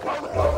Oh, my God.